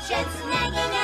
つなげ